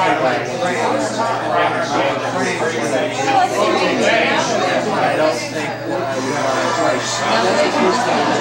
I don't think uh, you have a choice.